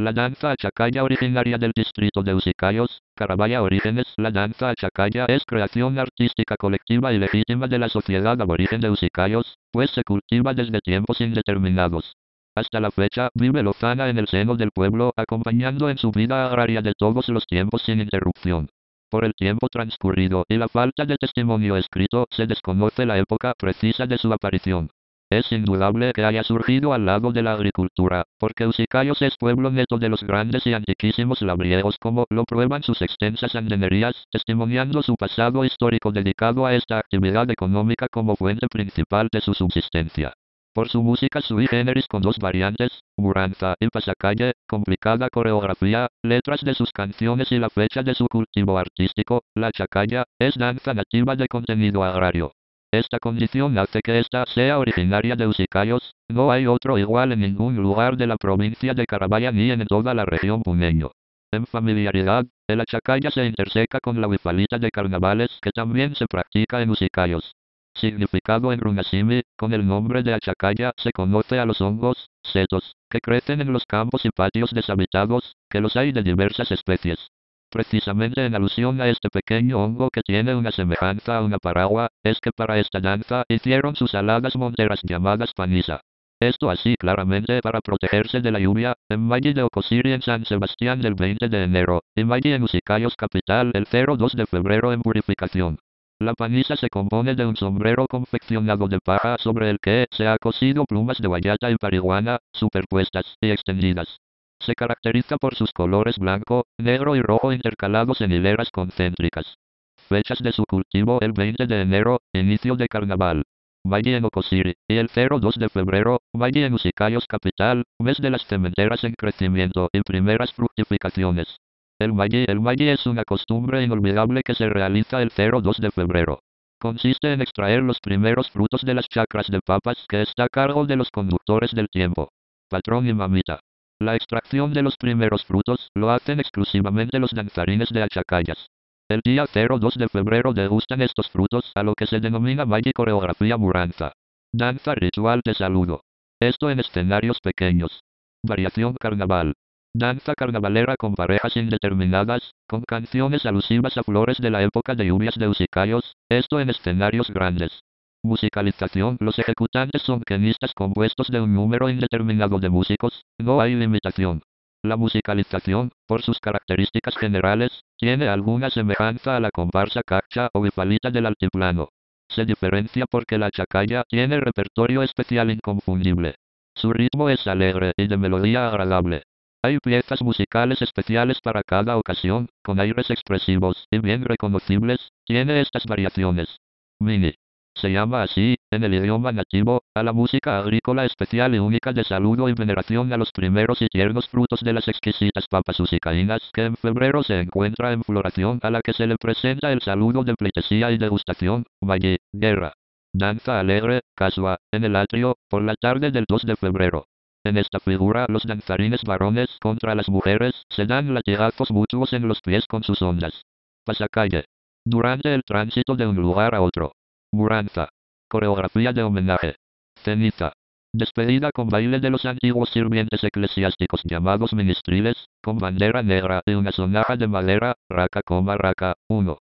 La danza achacaya originaria del distrito de Usicayos, Carabaya Orígenes. La danza achacaya es creación artística colectiva y legítima de la sociedad aborigen de Usicayos, pues se cultiva desde tiempos indeterminados. Hasta la fecha, vive lozana en el seno del pueblo, acompañando en su vida agraria de todos los tiempos sin interrupción. Por el tiempo transcurrido y la falta de testimonio escrito, se desconoce la época precisa de su aparición. Es indudable que haya surgido al lado de la agricultura, porque Usicayos es pueblo neto de los grandes y antiquísimos labriegos como lo prueban sus extensas andenerías, testimoniando su pasado histórico dedicado a esta actividad económica como fuente principal de su subsistencia. Por su música sui generis con dos variantes, muranza y pasacalle, complicada coreografía, letras de sus canciones y la fecha de su cultivo artístico, la chacaya, es danza nativa de contenido agrario. Esta condición hace que esta sea originaria de Usicayos, no hay otro igual en ningún lugar de la provincia de Carabaya ni en toda la región puneño. En familiaridad, el achacaya se interseca con la wifalita de carnavales que también se practica en Usicayos. Significado en Runasimi, con el nombre de achacaya se conoce a los hongos, setos, que crecen en los campos y patios deshabitados, que los hay de diversas especies. Precisamente en alusión a este pequeño hongo que tiene una semejanza a una paragua, es que para esta danza hicieron sus aladas monteras llamadas paniza. Esto así claramente para protegerse de la lluvia, en Valle de Ocosiri en San Sebastián del 20 de enero, y Valle en Usicayos capital el 02 de febrero en purificación. La paniza se compone de un sombrero confeccionado de paja sobre el que se ha cosido plumas de guayata y parihuana, superpuestas y extendidas. Se caracteriza por sus colores blanco, negro y rojo intercalados en hileras concéntricas. Fechas de su cultivo el 20 de enero, inicio de carnaval. Valle en Ocosiri, y el 02 de febrero, Valle en Usicayos capital, mes de las cementeras en crecimiento y primeras fructificaciones. El Valle El Valle es una costumbre inolvidable que se realiza el 02 de febrero. Consiste en extraer los primeros frutos de las chacras de papas que está a cargo de los conductores del tiempo. Patrón y mamita. La extracción de los primeros frutos lo hacen exclusivamente los danzarines de Achacayas. El día 02 de febrero degustan estos frutos a lo que se denomina Valle Coreografía Muranza. Danza ritual de saludo. Esto en escenarios pequeños. Variación carnaval. Danza carnavalera con parejas indeterminadas, con canciones alusivas a flores de la época de lluvias de Usicayos, esto en escenarios grandes. Musicalización. Los ejecutantes son pianistas compuestos de un número indeterminado de músicos, no hay limitación. La musicalización, por sus características generales, tiene alguna semejanza a la comparsa cacha o bifalita del altiplano. Se diferencia porque la chacaya tiene repertorio especial inconfundible. Su ritmo es alegre y de melodía agradable. Hay piezas musicales especiales para cada ocasión, con aires expresivos y bien reconocibles, tiene estas variaciones. Mini. Se llama así, en el idioma nativo, a la música agrícola especial y única de saludo y veneración a los primeros y tiernos frutos de las exquisitas papas usicaínas que en febrero se encuentra en floración a la que se le presenta el saludo de pleitesía y degustación, valle, guerra. Danza alegre, casua, en el atrio, por la tarde del 2 de febrero. En esta figura los danzarines varones contra las mujeres se dan latigazos mutuos en los pies con sus ondas. Pasacalle. Durante el tránsito de un lugar a otro. Muranza. Coreografía de homenaje. Ceniza. Despedida con baile de los antiguos sirvientes eclesiásticos llamados ministriles, con bandera negra y una sonaja de madera, raca coma raca, 1.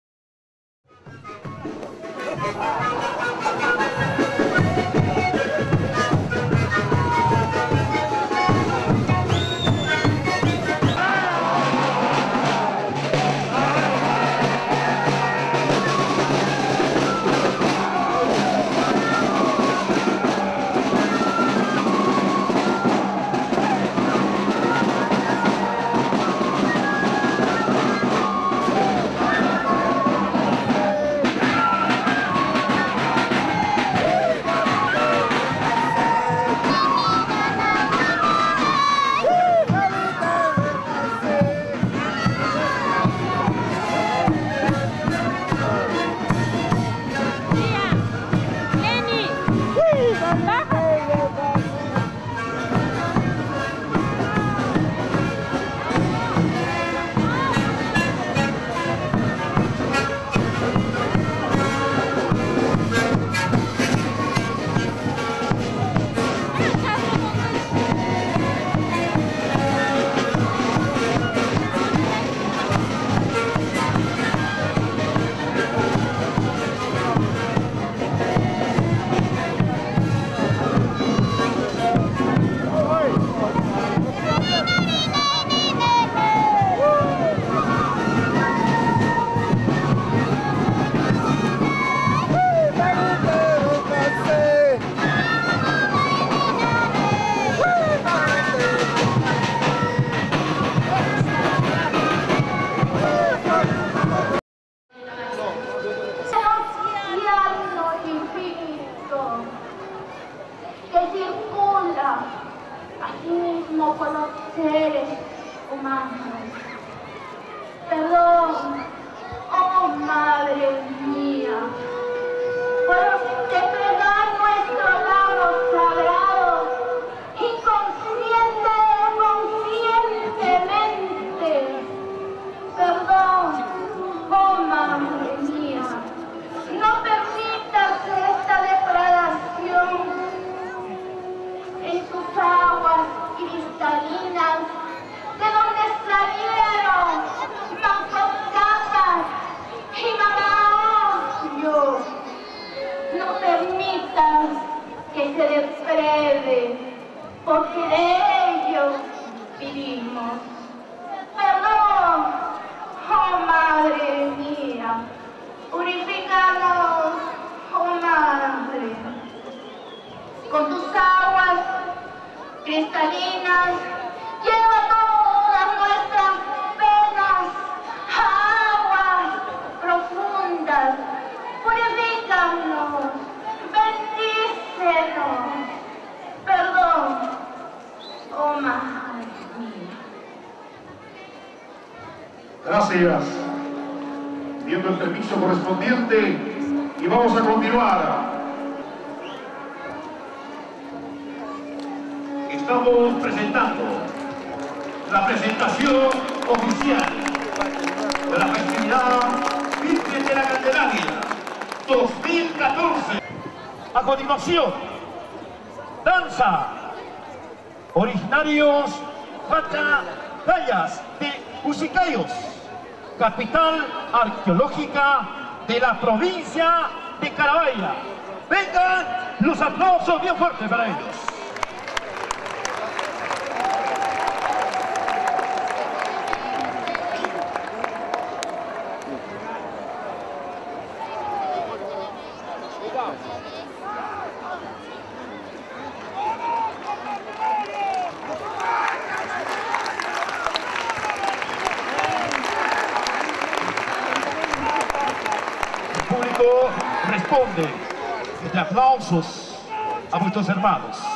Que se deprede, porque de ellos vivimos. Perdón, oh Madre mía, purifícanos, oh Madre, con tus aguas cristalinas, lleva bendícenos, perdón, oh mía. Gracias. Viendo el permiso correspondiente y vamos a continuar. Estamos presentando la presentación oficial de la festividad Virgen de la Candelaria 2014. A continuación, danza. Originarios Pachacayas de Usicayos, capital arqueológica de la provincia de Carabaya. Vengan los aplausos bien fuertes para ellos. El público responde de a vuestros hermanos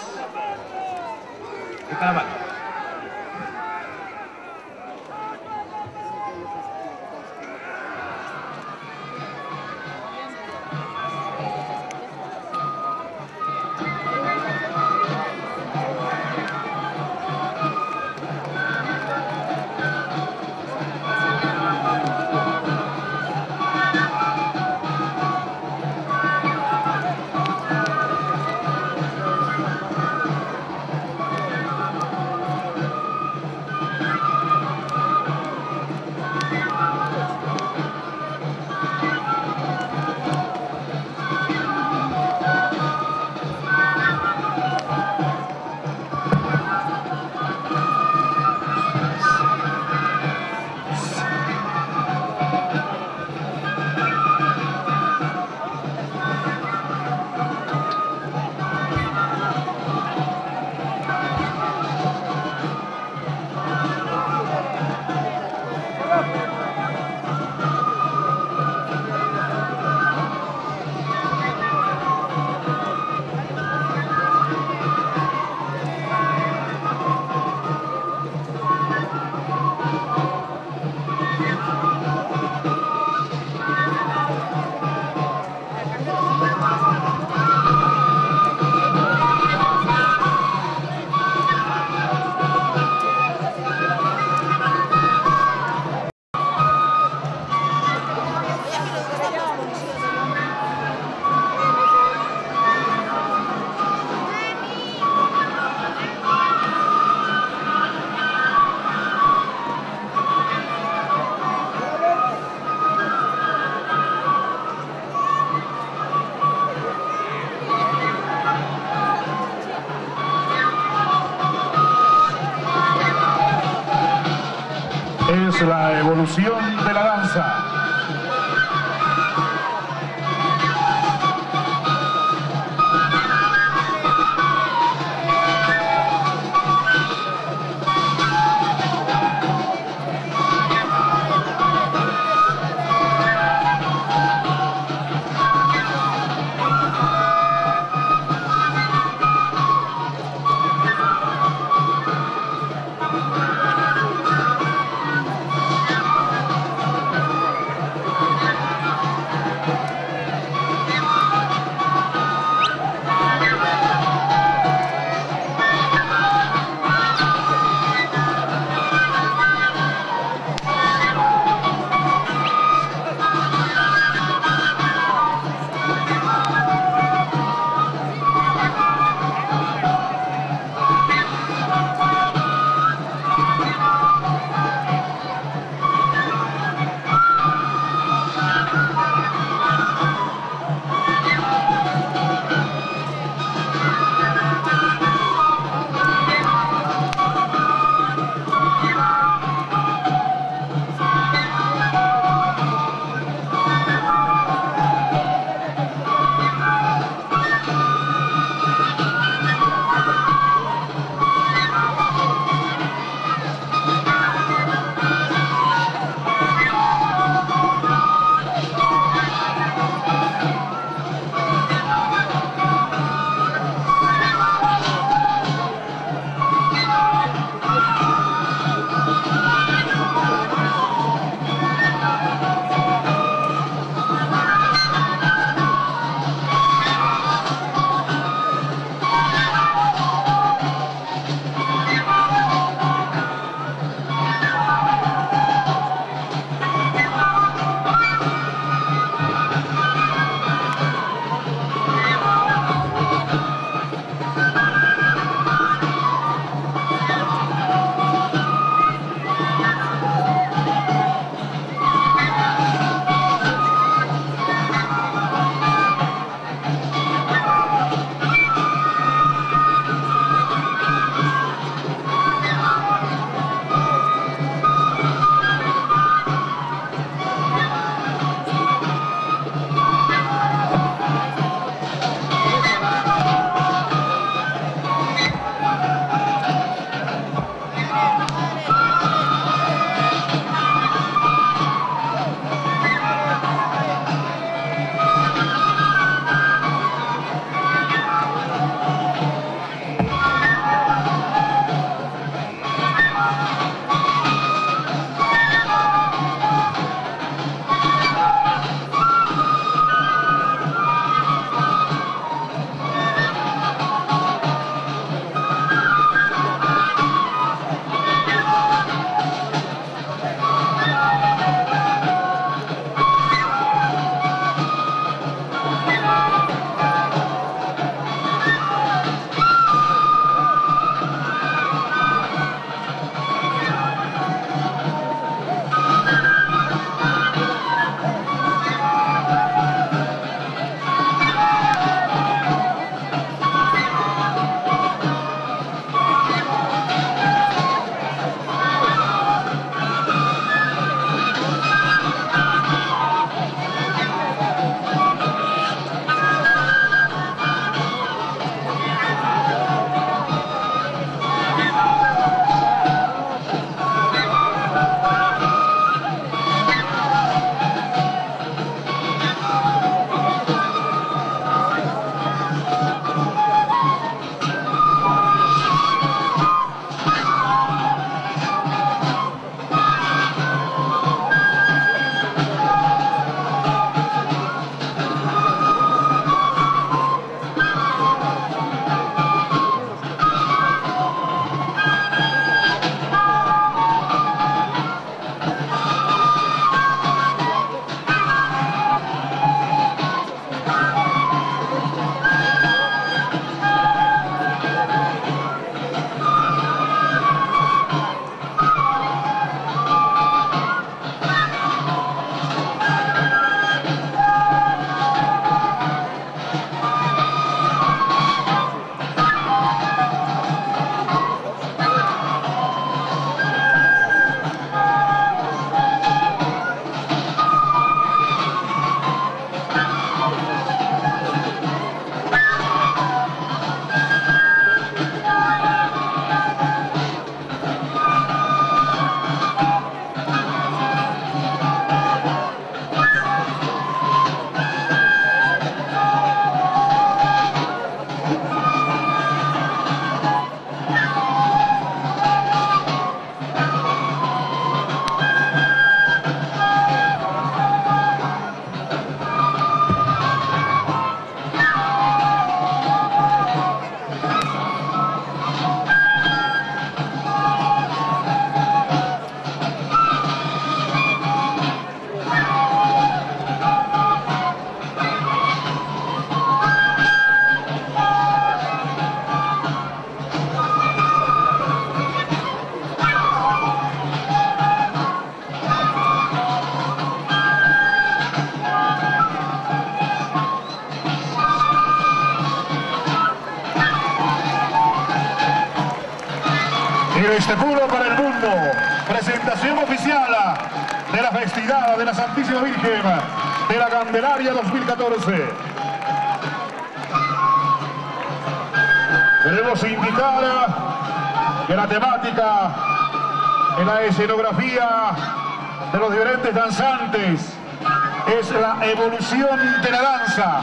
evolución de la danza. Este puro para el mundo. Presentación oficial de la festividad de la Santísima Virgen de la Candelaria 2014. Queremos indicar que la temática en la escenografía de los diferentes danzantes es la evolución de la danza.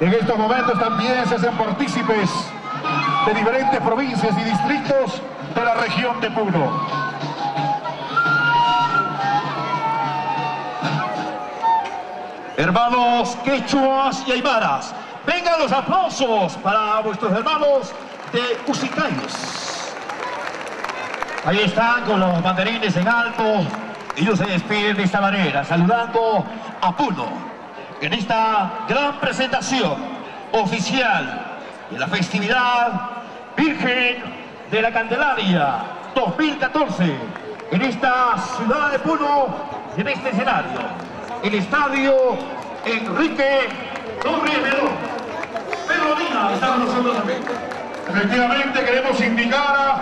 En estos momentos también se hacen partícipes de diferentes provincias y distritos de la región de Puno. Hermanos quechuas y aymaras, vengan los aplausos para vuestros hermanos de Usicayos. Ahí están con los banderines en alto. Ellos se despiden de esta manera, saludando a Puno en esta gran presentación oficial de la festividad Virgen de la Candelaria 2014 en esta ciudad de Puno, en este escenario, el estadio Enrique Doble Melón. Pedro Dina está con nosotros también. Efectivamente queremos indicar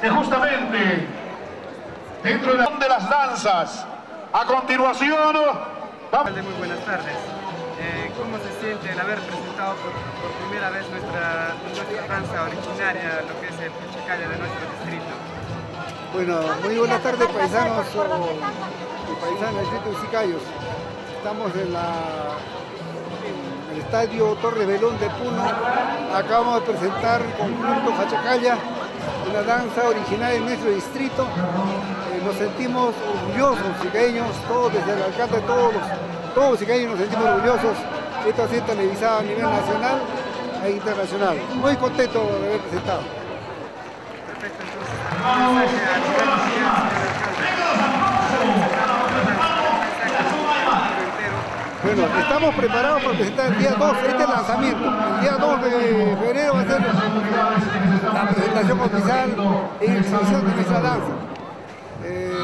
que justamente dentro de, la, de las danzas, a continuación vamos... Muy buenas tardes. Eh, ¿Cómo se siente el haber presentado por, primera vez nuestra, nuestra danza originaria, lo que es el Pichacaya de nuestro distrito? Bueno, muy buenas tardes paisanos y paisanos del distrito de Sicayos. Estamos en, la, el estadio Torre Belón de Puno. Acabamos de presentar con conjunto Fachacaya, una danza originaria de nuestro distrito. Eh, nos sentimos orgullosos, sicaños, todos, desde el alcalde, todos los, todos nos sentimos orgullosos. Esto ha sido televisado a nivel nacional e internacional. Muy contento de haber presentado. Bueno, estamos preparados para presentar el día 2, este lanzamiento. El día 2 de febrero va a ser la presentación oficial e exhibición de nuestra danza. Eh,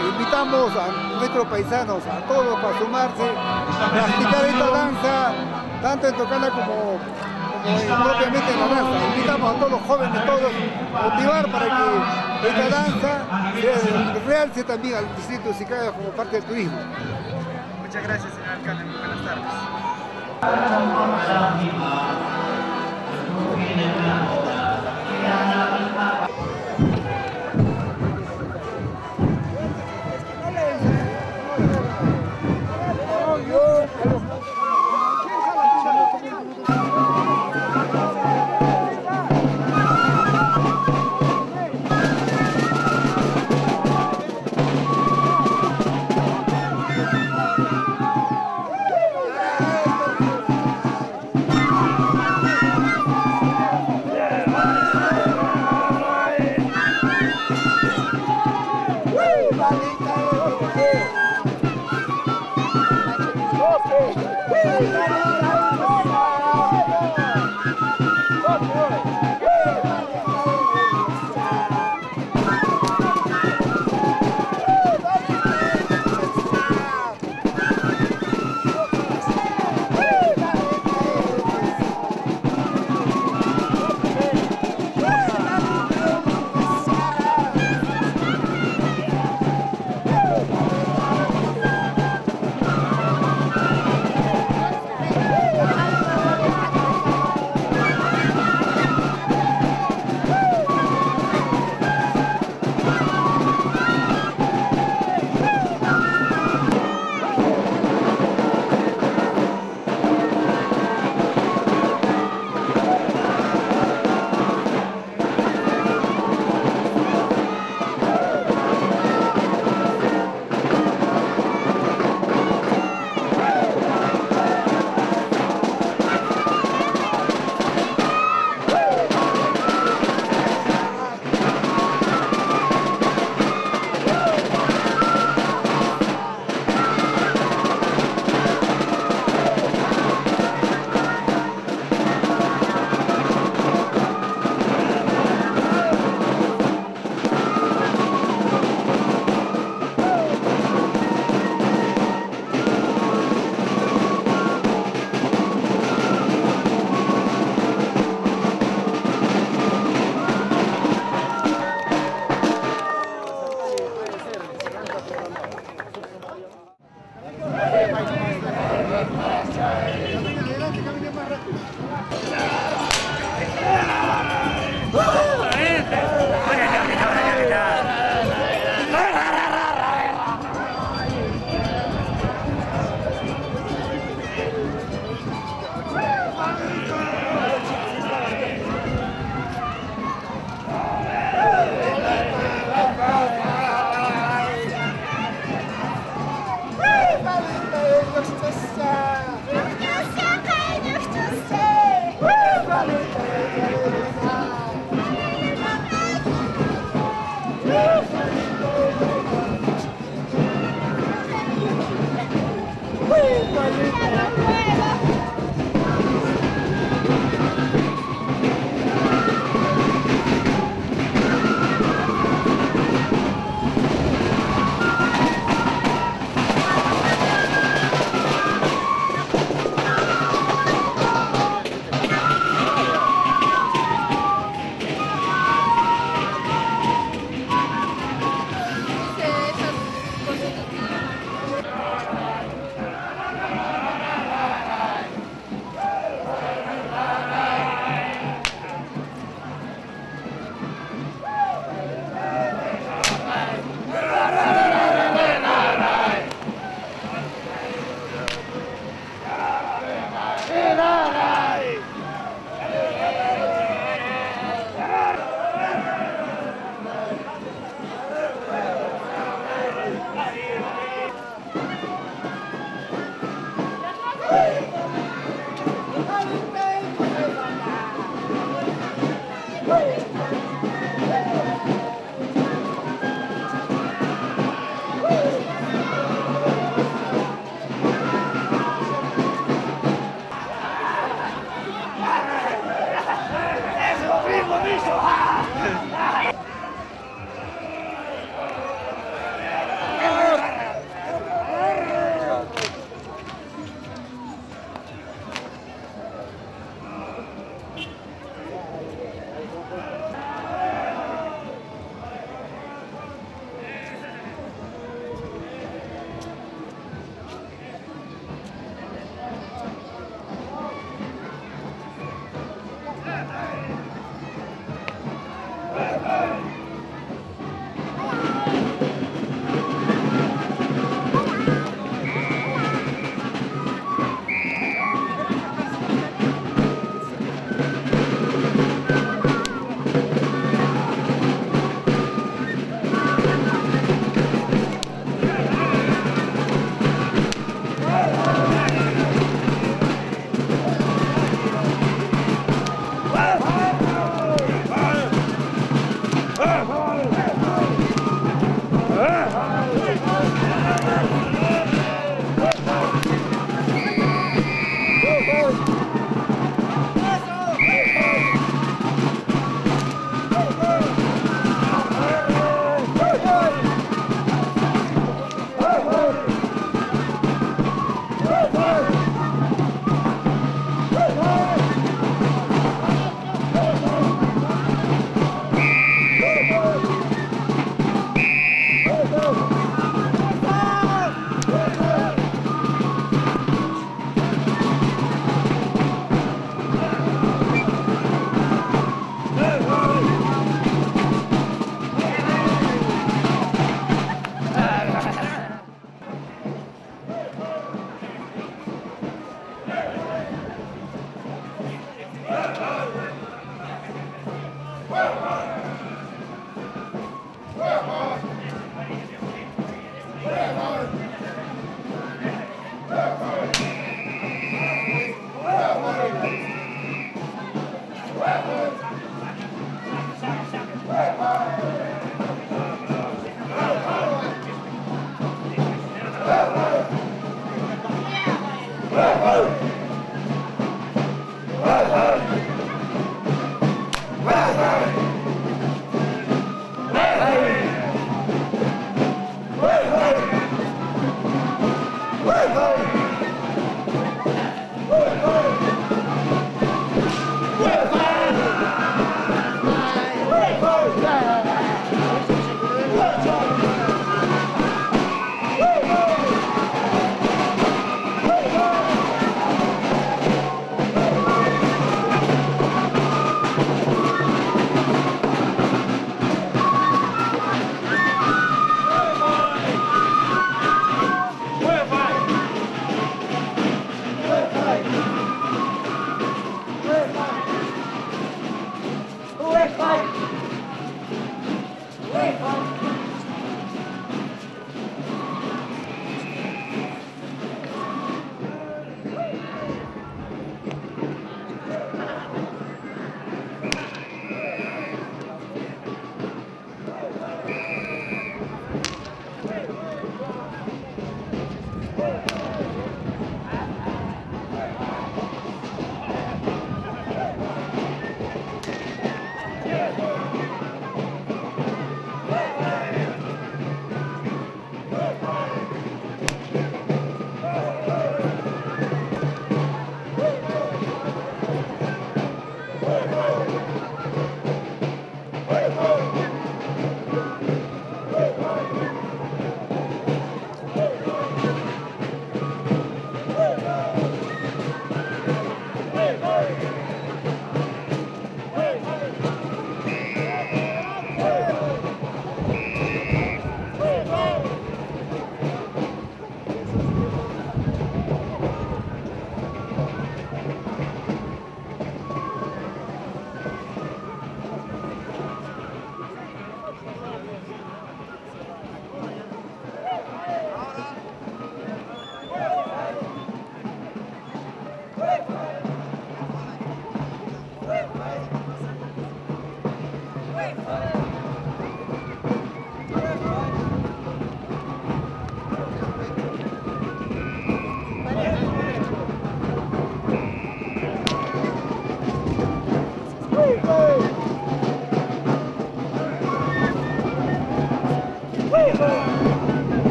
invitamos a nuestros paisanos, a todos para sumarse, practicar esta danza, tanto en Tocana como, como en, propiamente en la danza. Invitamos a todos los jóvenes, todos, motivar para que esta danza realce también al distrito de Sicaya como parte del turismo. Muchas gracias, señor alcalde. Muy buenas tardes. 太能吹了